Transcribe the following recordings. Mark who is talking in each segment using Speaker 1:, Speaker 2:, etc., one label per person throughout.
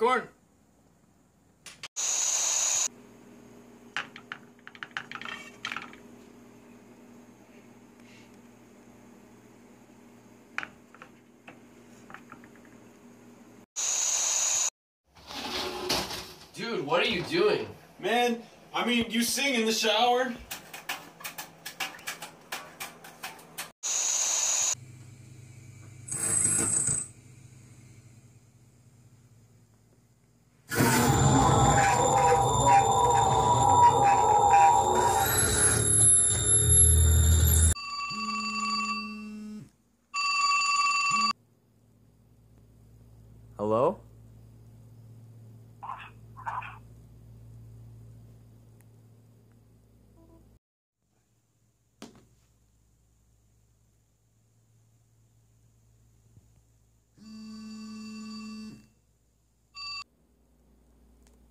Speaker 1: popcorn? Dude, what are you doing?
Speaker 2: Man, I mean, you sing in the shower?
Speaker 1: Hello?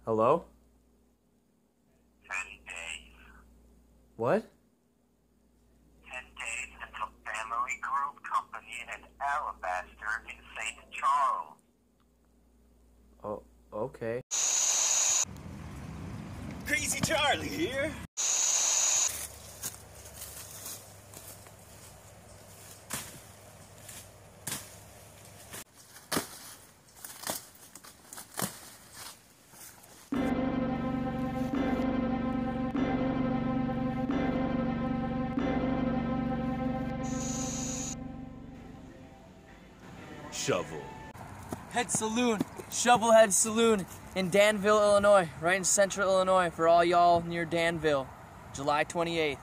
Speaker 1: Hello? What? Okay.
Speaker 2: Crazy Charlie here.
Speaker 3: Shovel.
Speaker 4: Head Saloon, Shovelhead Saloon in Danville, Illinois, right in central Illinois for all y'all near Danville, July 28th.